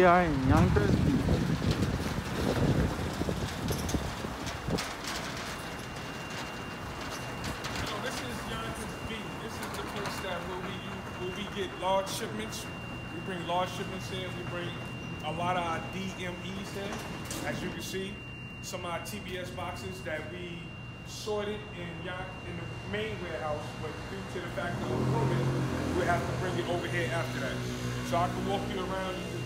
we are in Yonkers Beach. This is Yonkers B. This is the place that where we where we get large shipments. We bring large shipments in. We bring a lot of our DMEs in. As you can see, some of our TBS boxes that we sorted in in the main warehouse, but due to the fact of moving, we have to bring it over here after that. So I can walk you around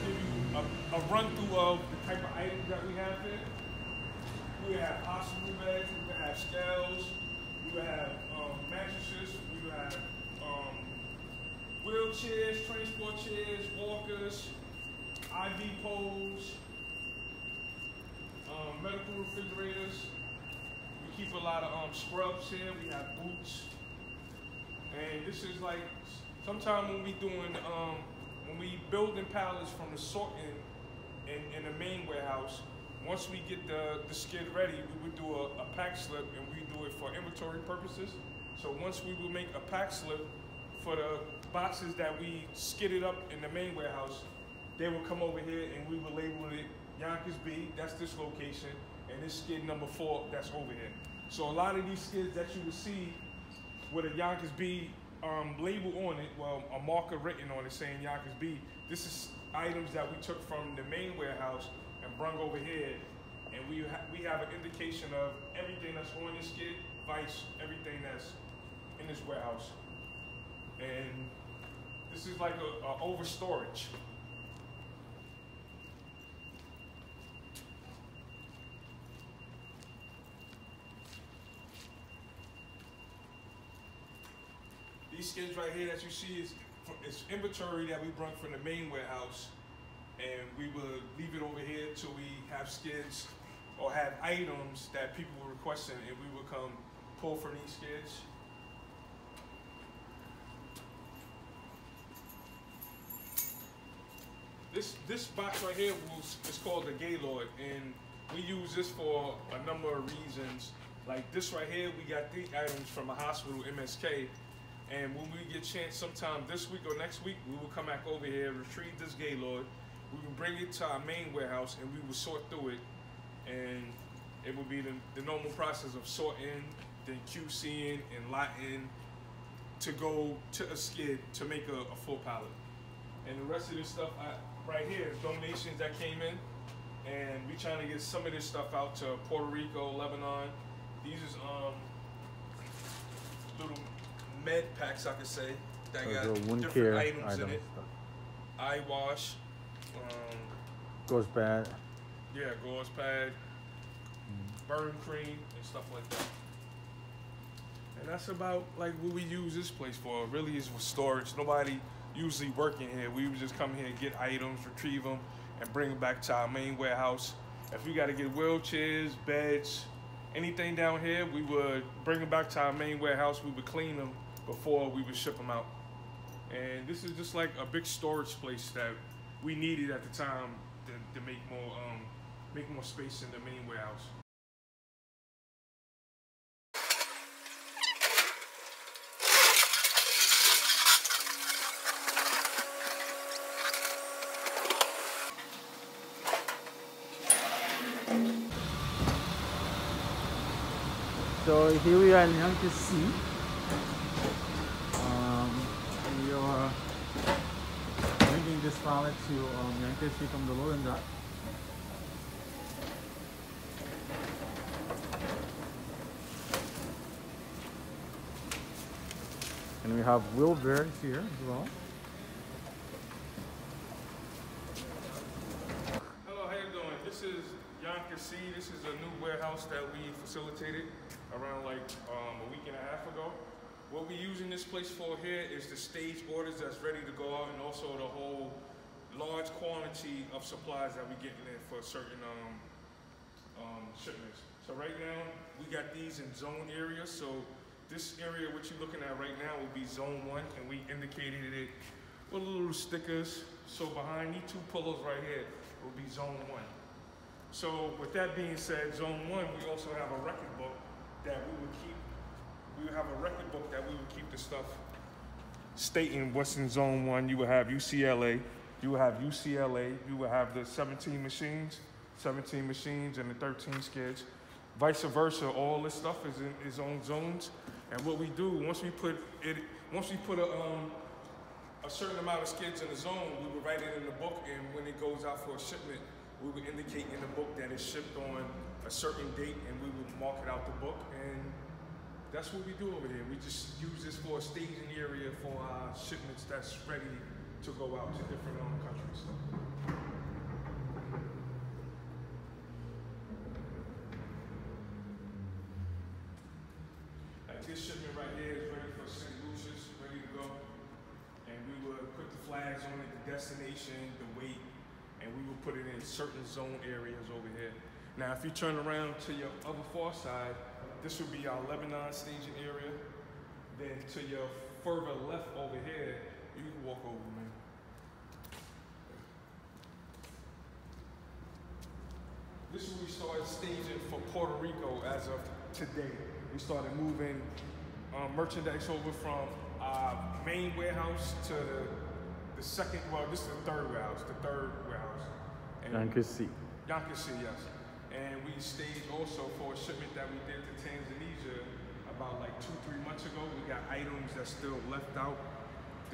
a, a run through of the type of items that we have here. We have hospital beds, we have scales, we have um, mattresses, we have um, wheelchairs, transport chairs, walkers, IV poles, um, medical refrigerators. We keep a lot of um, scrubs here. We have boots, and this is like sometimes when we doing um, when we building pallets from the sorting in, in the main warehouse. Once we get the, the skid ready, we would do a, a pack slip and we do it for inventory purposes. So once we would make a pack slip for the boxes that we skidded up in the main warehouse, they would come over here and we would label it Yonkers B, that's this location, and this skid number four, that's over here. So a lot of these skids that you will see with a Yonkers B um, label on it, well, a marker written on it saying Yonkers B, this is items that we took from the main warehouse and brung over here, and we, ha we have an indication of everything that's on this skid, vice everything that's in this warehouse. And this is like a, a over These skids right here that you see is it's inventory that we brought from the main warehouse, and we will leave it over here till we have skins or have items that people were requesting, and we will come pull from these skins. This this box right here was is called the Gaylord, and we use this for a number of reasons. Like this right here, we got three items from a hospital, MSK, and when we get a chance sometime this week or next week, we will come back over here, retrieve this Gaylord, we will bring it to our main warehouse, and we will sort through it, and it will be the, the normal process of sorting, then QCing and lotting to go to a skid to make a, a full pallet. And the rest of this stuff I, right here is donations that came in, and we trying to get some of this stuff out to Puerto Rico, Lebanon. These is um little med packs, I could say, that Those got different care items, in it. Eye wash, um, Goes bad. yeah, gauze pad, burn cream, and stuff like that. And that's about like what we use this place for. Really is for storage. Nobody usually working here. We would just come here and get items, retrieve them, and bring them back to our main warehouse. If we got to get wheelchairs, beds, anything down here, we would bring them back to our main warehouse. We would clean them before we would ship them out. And this is just like a big storage place that we needed at the time to, to make more um, make more space in the main warehouse. So here we are in Yonkers Sea. Um. And we have wheelbarrows here as well. Hello, how you doing? This is Yonkers C. This is a new warehouse that we facilitated around like um, a week and a half ago. What we're using this place for here is the stage orders that's ready to go out and also the whole large quantity of supplies that we're getting in for certain um, um, shipments. So right now, we got these in zone areas. So this area, what you're looking at right now, will be zone one, and we indicated it with little stickers. So behind these two pillows right here will be zone one. So with that being said, zone one, we also have a record book that we would keep. We would have a record book that we would keep the stuff stating what's in zone one. You would have UCLA, You will have UCLA. You will have the 17 machines, 17 machines, and the 13 skids. Vice versa, all this stuff is in its zones. And what we do once we put it, once we put a um, a certain amount of skids in the zone, we would write it in the book, and when it goes out for a shipment, we would indicate in the book that it's shipped on a certain date, and we would mark it out the book, and that's what we do over here. We just use this for a staging area for our shipments that's ready to go out to different um, countries. Like this shipment right here is ready for St. Lucia's, ready to go. And we would put the flags on it, the destination, the weight, and we would put it in certain zone areas over here. Now, if you turn around to your other far side, this would be our Lebanon staging area. Then to your further left over here, you can walk over, man. This is where we started staging for Puerto Rico as of today. We started moving um, merchandise over from our main warehouse to the, the second, well, this is the third warehouse, the third warehouse. Yankee. Yankasi, yes. And we staged also for a shipment that we did to Tanzania about like two, three months ago. We got items that still left out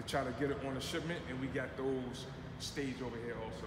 to try to get it on a shipment, and we got those staged over here also.